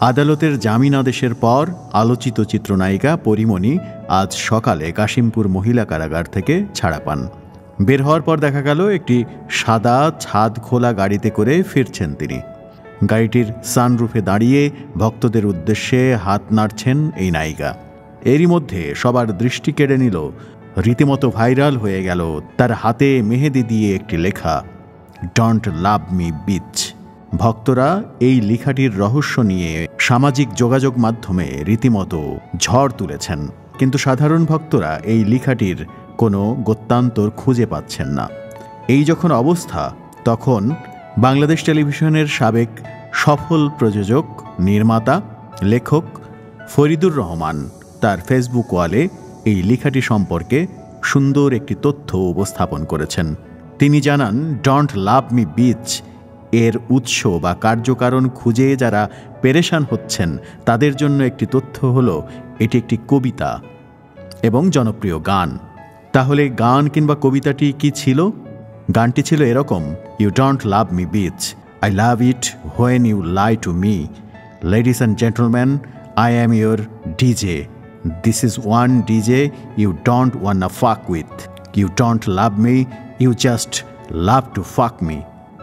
আদালতের জামিন আদেশের পর আলোচিত চিত্রনায়িকা পরিমণি আজ সকালে কাশিমপুর মহিলা কারাগার থেকে ছাড়া পান। বের হওয়ার পর দেখা গেল একটি সাদা, ছাদ খোলা গাড়িতে করে ফিরছেন তিনি। গাড়িটির সানরুফে দাঁড়িয়ে ভক্তদের উদ্দেশ্যে হাত নাড়ছেন এই নায়িকা। এরই মধ্যে সবার দৃষ্টি কেড়ে নিল, রীতিমতো ভাইরাল হয়ে গেল তার হাতে মেহেদি দিয়ে একটি লেখা ডন্ট লাভ মি বিচ ভক্তরা এই লেখাটির রহস্য নিয়ে সামাজিক যোগাযোগ মাধ্যমে রীতিমতো ঝড় তুলেছেন। কিন্তু সাধারণ ভক্তরা এই লেখাটির কোনো গত্যান্তর খুঁজে পাচ্ছেন না। এই যখন অবস্থা, তখন বাংলাদেশ টেলিভিশনের সাবেক সফল প্রযোজক, নির্মাতা, লেখক ফরিদুর রহমান তার ফেসবুক ওয়ালে এই লেখাটি সম্পর্কে সুন্দর একটি তথ্য উপস্থাপন করেছেন। তিনি জানান ডন্ট লাভ মি বিচ এর উৎস বা কার্যকারণ খুঁজে যারা পেরেশান হচ্ছেন, তাদের জন্য একটি তথ্য হলো, এটি একটি কবিতা এবং জনপ্রিয় গান। তাহলে গান কিংবা কবিতাটি কি ছিল? গানটি ছিল এরকম you don't love me bitch I love it when you lie to me ladies and gentleman I am your DJ this is one DJ you don't want a fuck with you don't love me you just love to fuck me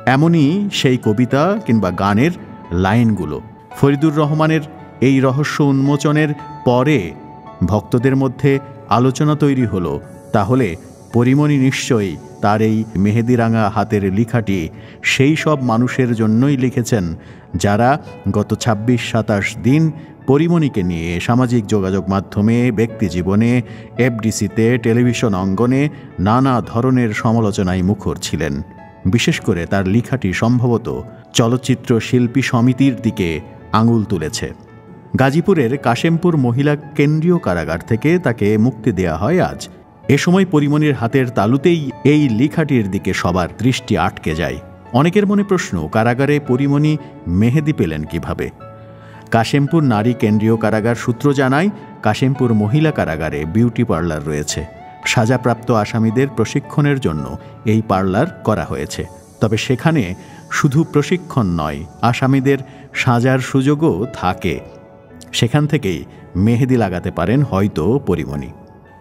এমনই সেই কবিতা কিংবা গানের লাইনগুলো। ফরিদুর রহমানের এই রহস্য উন্মোচনের পরে ভক্তদের মধ্যে আলোচনা তৈরি হলো। তাহলে পরিমণি নিশ্চয়ই তার এই মেহেদিরাঙা হাতের লেখাটি সেই সব মানুষের জন্যই লিখেছেন, যারা গত ছাব্বিশ সাতাশ দিন পরিমণিকে নিয়ে সামাজিক যোগাযোগ মাধ্যমে, ব্যক্তি জীবনে, এফডিসিতে, টেলিভিশন অঙ্গনে নানা ধরনের সমালোচনায় মুখর ছিলেন। বিশেষ করে তার লেখাটি সম্ভবত চলচ্চিত্র শিল্পী সমিতির দিকে আঙুল তুলেছে। গাজীপুরের কাশেমপুর মহিলা কেন্দ্রীয় কারাগার থেকে তাকে মুক্তি দেয়া হয় আজ। এ সময় পরিমণির হাতের তালুতেই এই লেখাটির দিকে সবার দৃষ্টি আটকে যায়। অনেকের মনে প্রশ্ন, কারাগারে পরিমণি মেহেদি পেলেন কীভাবে? কাশেমপুর নারী কেন্দ্রীয় কারাগার সূত্র জানায়, কাশেমপুর মহিলা কারাগারে বিউটি পার্লার রয়েছে। সাজাপ্রাপ্ত আসামিদের প্রশিক্ষণের জন্য এই পার্লার করা হয়েছে। তবে সেখানে শুধু প্রশিক্ষণ নয়, আসামিদের সাজার সুযোগও থাকে। সেখান থেকেই মেহেদি লাগাতে পারেন হয়তো পরিমণি।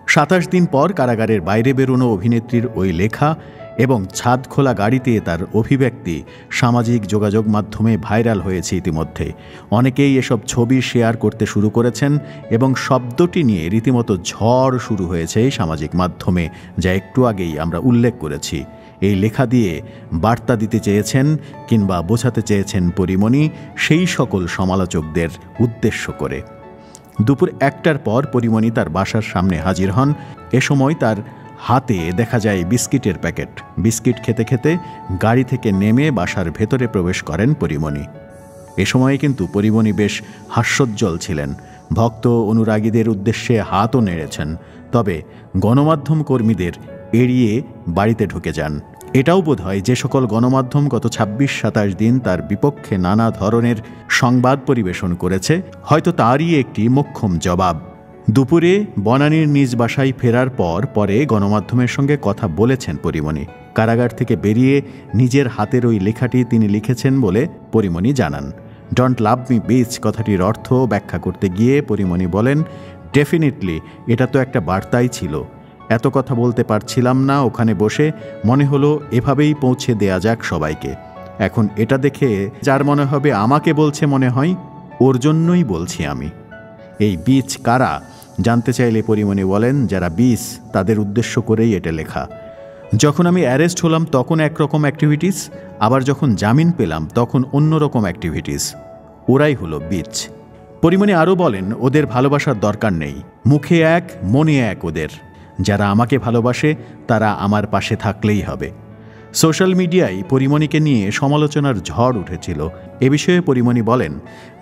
সাতাশ দিন পর কারাগারের বাইরে বেরোনো অভিনেত্রীর ওই লেখা এবং ছাদ খোলা গাড়িতে তার অভিব্যক্তি সামাজিক যোগাযোগ মাধ্যমে ভাইরাল হয়েছে ইতিমধ্যে। অনেকেই এসব ছবি শেয়ার করতে শুরু করেছেন এবং শব্দটি নিয়ে রীতিমতো ঝড় শুরু হয়েছে সামাজিক মাধ্যমে, যা একটু আগেই আমরা উল্লেখ করেছি। এই লেখা দিয়ে বার্তা দিতে চেয়েছেন কিংবা বোঝাতে চেয়েছেন পরিমণি সেই সকল সমালোচকদের উদ্দেশ্য করে। দুপুর একটার পর পরিমণি তার বাসার সামনে হাজির হন। এ সময় তার হাতে দেখা যায় বিস্কিটের প্যাকেট। বিস্কিট খেতে খেতে গাড়ি থেকে নেমে বাসার ভেতরে প্রবেশ করেন পরিমণি। এ সময়ে কিন্তু পরিমণি বেশ হাস্যোজ্জ্বল ছিলেন। ভক্ত অনুরাগীদের উদ্দেশ্যে হাতও নেড়েছেন। তবে গণমাধ্যম কর্মীদের এড়িয়ে বাড়িতে ঢুকে যান। এটাও বোধ হয় যে সকল গণমাধ্যম গত ছাব্বিশ সাতাশ দিন তার বিপক্ষে নানা ধরনের সংবাদ পরিবেশন করেছে, হয়তো তারই একটি মোক্ষম জবাব। দুপুরে বনানীর নিজ বাসায় ফেরার পর পরে গণমাধ্যমের সঙ্গে কথা বলেছেন পরিমণি। কারাগার থেকে বেরিয়ে নিজের হাতের ওই লেখাটি তিনি লিখেছেন বলে পরিমণি জানান। ডন্ট লাভ মি বিচ কথাটির অর্থ ব্যাখ্যা করতে গিয়ে পরিমণি বলেন ডেফিনেটলি এটা তো একটা বার্তাই ছিল। এত কথা বলতে পারছিলাম না ওখানে বসে, মনে হলো এভাবেই পৌঁছে দেয়া যাক সবাইকে। এখন এটা দেখে যার মনে হবে আমাকে বলছে মনে হয়, ওর জন্যই বলছি আমি। এই বীজ কারা? জানতে চাইলে পরিমণি বলেন, যারা বীজ, তাদের উদ্দেশ্য করেই এটা লেখা। যখন আমি অ্যারেস্ট হলাম, তখন একরকম অ্যাক্টিভিটিস আবার যখন জামিন পেলাম, তখন অন্যরকম অ্যাক্টিভিটিস ওরাই হলো বীজ। পরিমণি আরও বলেন, ওদের ভালোবাসার দরকার নেই। মুখে এক, মনে এক ওদের। যারা আমাকে ভালোবাসে, তারা আমার পাশে থাকলেই হবে। সোশ্যাল মিডিয়ায় পরিমণিকে নিয়ে সমালোচনার ঝড় উঠেছিল। এ বিষয়ে পরিমণি বলেন,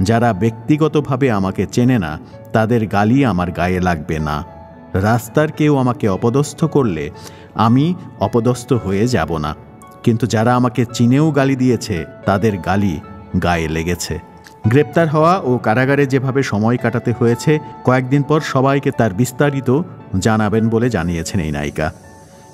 যারা ব্যক্তিগতভাবে আমাকে চেনে না, তাদের গালি আমার গায়ে লাগবে না। রাস্তার কেউ আমাকে অপদস্থ করলে আমি অপদস্থ হয়ে যাব না। কিন্তু যারা আমাকে চিনেও গালি দিয়েছে, তাদের গালি গায়ে লেগেছে। গ্রেপ্তার হওয়া ও কারাগারে যেভাবে সময় কাটাতে হয়েছে, কয়েকদিন পর সবাইকে তার বিস্তারিত জানাবেন বলে জানিয়েছেন এই নায়িকা।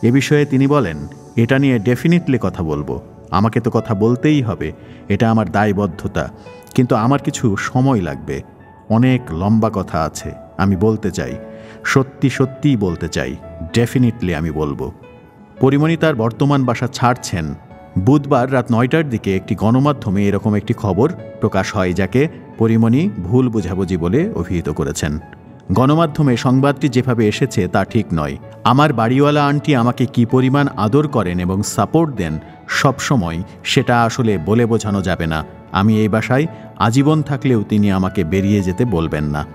এ বিষয়ে তিনি বলেন, এটা নিয়ে ডেফিনেটলি কথা বলব। আমাকে তো কথা বলতেই হবে। এটা আমার দায়বদ্ধতা। কিন্তু আমার কিছু সময় লাগবে। অনেক লম্বা কথা আছে। আমি বলতে চাই। সত্যি, সত্যিই বলতে চাই। ডেফিনেটলি আমি বলব। পরিমণি তার বর্তমান বাসা ছাড়ছেন। বুধবার রাত নয়টার দিকে একটি গণমাধ্যমে এরকম একটি খবর প্রকাশ হয়, যাকে পরিমণি ভুল বোঝাবুঝি বলে অভিহিত করেছেন। গণমাধ্যমে সংবাদটি যেভাবে এসেছে তা ঠিক নয়। আমার বাড়িওয়ালা আন্টি আমাকে কি পরিমাণ আদর করেন এবং সাপোর্ট দেন সবসময় সেটা আসলে বলে বোঝানো যাবে না। আমি এই বাসায় আজীবন থাকলেও তিনি আমাকে বেরিয়ে যেতে বলবেন না।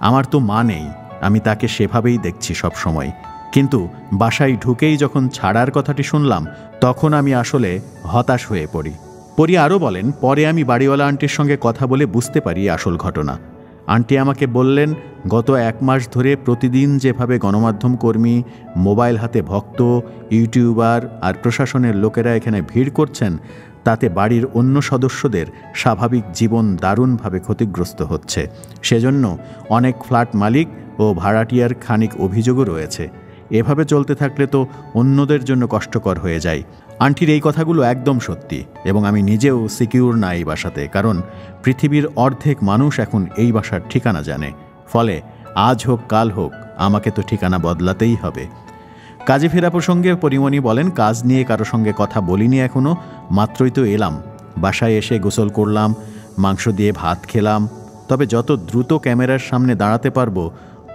আমার তো মা নেই, আমি তাকে সেভাবেই দেখছি সব সময়। কিন্তু বাসায় ঢুকেই যখন ছাড়ার কথাটি শুনলাম, তখন আমি আসলে হতাশ হয়ে পড়ি। পরি আরও বলেন, পরে আমি বাড়িওয়ালা আন্টির সঙ্গে কথা বলে বুঝতে পারি আসল ঘটনা। আন্টি আমাকে বললেন, গত এক মাস ধরে প্রতিদিন যেভাবে গণমাধ্যম কর্মী, মোবাইল হাতে ভক্ত, ইউটিউবার আর প্রশাসনের লোকেরা এখানে ভিড় করছেন, তাতে বাড়ির অন্য সদস্যদের স্বাভাবিক জীবন দারুণভাবে ক্ষতিগ্রস্ত হচ্ছে। সেজন্য অনেক ফ্ল্যাট মালিক ও ভাড়াটিয়ার খানিক অভিযোগও রয়েছে। এভাবে চলতে থাকলে তো অন্যদের জন্য কষ্টকর হয়ে যায়। আন্টির এই কথাগুলো একদম সত্যি এবং আমি নিজেও সিকিউর না এই বাসাতে, কারণ পৃথিবীর অর্ধেক মানুষ এখন এই বাসার ঠিকানা জানে। ফলে আজ হোক, কাল হোক, আমাকে তো ঠিকানা বদলাতেই হবে। কাজে ফেরা প্রসঙ্গে পরিমণি বলেন, কাজ নিয়ে কারও সঙ্গে কথা বলিনি এখনও মাত্রই তো এলাম। বাসায় এসে গোসল করলাম, মাংস দিয়ে ভাত খেলাম। তবে যত দ্রুত ক্যামেরার সামনে দাঁড়াতে পারব,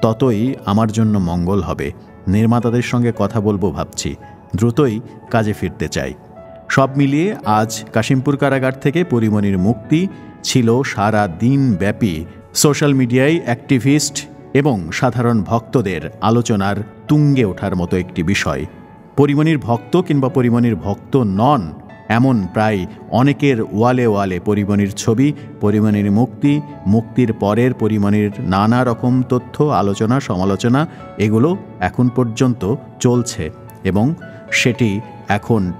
ততই আমার জন্য মঙ্গল হবে। নির্মাতাদের সঙ্গে কথা বলব ভাবছি। দ্রুতই কাজে ফিরতে চাই। সব মিলিয়ে আজ কাশিমপুর কারাগার থেকে পরিমণির মুক্তি ছিল সারা দিন ব্যাপী। সোশ্যাল মিডিয়ায় অ্যাক্টিভিস্ট এবং সাধারণ ভক্তদের আলোচনার তুঙ্গে ওঠার মতো একটি বিষয়। পরিমণির ভক্ত কিংবা পরিমণির ভক্ত নন এমন প্রায় অনেকের ওয়ালে ওয়ালে পরিমণির ছবি, পরিমণির মুক্তি, মুক্তির পরের পরিমণির নানা রকম তথ্য, আলোচনা, সমালোচনা, এগুলো এখন পর্যন্ত চলছে এবং সেটি এখন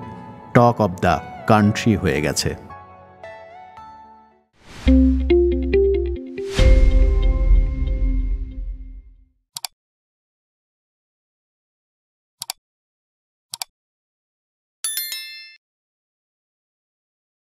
টক অব দ্য কান্ট্রি হয়ে গেছে।